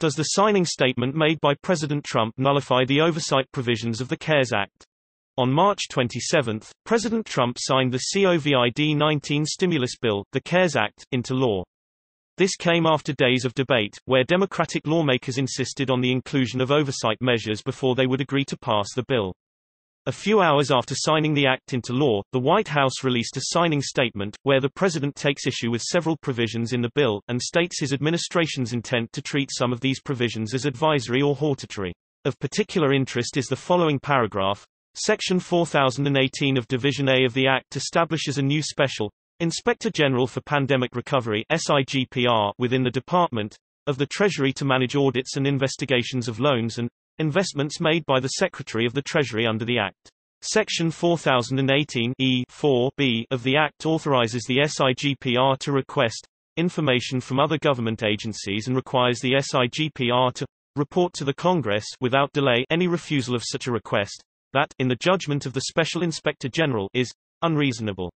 Does the signing statement made by President Trump nullify the oversight provisions of the CARES Act? On March 27, President Trump signed the COVID-19 stimulus bill, the CARES Act, into law. This came after days of debate, where Democratic lawmakers insisted on the inclusion of oversight measures before they would agree to pass the bill. A few hours after signing the act into law, the White House released a signing statement, where the president takes issue with several provisions in the bill, and states his administration's intent to treat some of these provisions as advisory or hortatory. Of particular interest is the following paragraph, Section 4018 of Division A of the Act establishes a new Special Inspector General for Pandemic Recovery SIGPR within the Department of the Treasury to manage audits and investigations of loans and investments made by the Secretary of the Treasury under the Act. Section 4018 E4b of the Act authorizes the SIGPR to request information from other government agencies and requires the SIGPR to report to the Congress without delay any refusal of such a request that, in the judgment of the Special Inspector General, is unreasonable.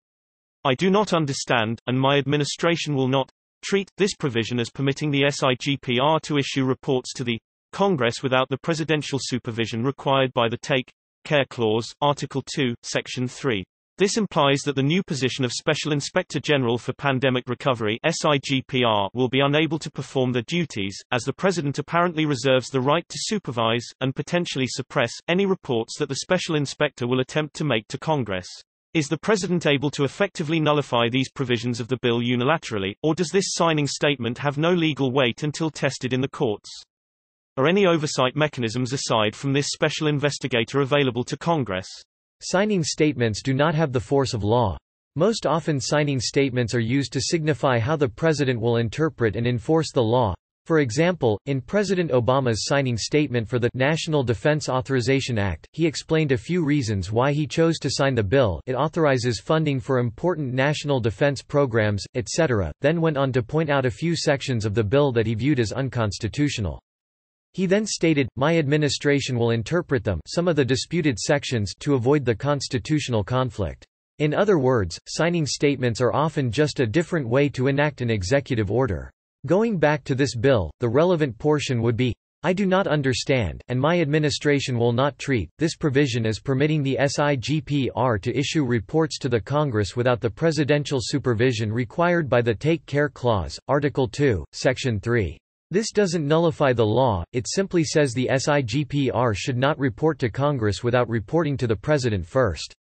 I do not understand, and my administration will not, treat this provision as permitting the SIGPR to issue reports to the Congress without the presidential supervision required by the Take Care Clause, Article 2, Section 3. This implies that the new position of Special Inspector General for Pandemic Recovery SIGPR will be unable to perform their duties, as the President apparently reserves the right to supervise, and potentially suppress, any reports that the Special Inspector will attempt to make to Congress. Is the President able to effectively nullify these provisions of the bill unilaterally, or does this signing statement have no legal weight until tested in the courts? Are any oversight mechanisms aside from this special investigator available to Congress? Signing statements do not have the force of law. Most often signing statements are used to signify how the president will interpret and enforce the law. For example, in President Obama's signing statement for the National Defense Authorization Act, he explained a few reasons why he chose to sign the bill it authorizes funding for important national defense programs, etc., then went on to point out a few sections of the bill that he viewed as unconstitutional. He then stated, my administration will interpret them some of the disputed sections to avoid the constitutional conflict. In other words, signing statements are often just a different way to enact an executive order. Going back to this bill, the relevant portion would be, I do not understand, and my administration will not treat, this provision as permitting the SIGPR to issue reports to the Congress without the presidential supervision required by the Take Care Clause, Article 2, Section 3. This doesn't nullify the law, it simply says the SIGPR should not report to Congress without reporting to the President first.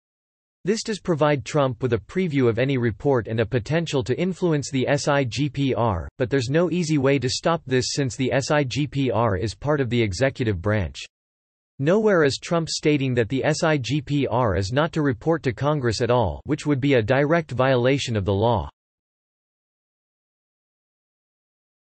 This does provide Trump with a preview of any report and a potential to influence the SIGPR, but there's no easy way to stop this since the SIGPR is part of the executive branch. Nowhere is Trump stating that the SIGPR is not to report to Congress at all which would be a direct violation of the law.